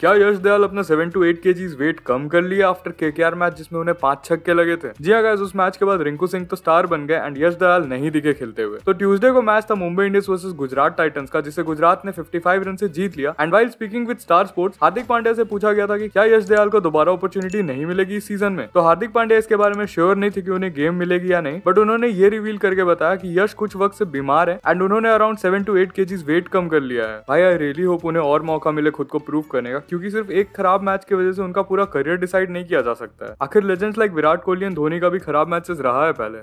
क्या यश दयाल अपने seven to eight के वेट कम कर लिया आफ्टर के के आर मैच जिसमें उन्हें पाँच छक्के लगे थे? जी अगर उस मैच के बाद रिंकू सिंह तो स्टार बन गए एंड यश दयाल नहीं दिखे खेलते हुए। तो ट्यूसडे को मैच था Mumbai Indians versus Gujarat Titans का, जिसे गुजरात ने 55 रन से जीत लिया। And while speaking with Star Sports Hardik Pandya से पूछा गया था कि क्या यश दयाल को दोबारा अपॉर्चुनिटी नहीं मिलेगी इस सीज़न में? तो हार्दिक पांड्या इसके बारे में श्योर नहीं थे कि उन्हें गेम मिलेगी या नहीं बट उन्होंने ये रिवील करके बताया कि यश कुछ वक्त से बीमार है एंड उन्होंने अराउंड सेवन टू एट के वेट कम कर लिया है। भाई आई रियली होप उन्हें और मौका मिले खुद को प्रूव करने का। क्योंकि सिर्फ़ एक खराब मैच की वजह से उनका पूरा करियर डिसाइड नहीं किया जा सकता है। आखिर legends like Virat Kohli and Dhoni का भी खराब मैचेस रहा है पहले।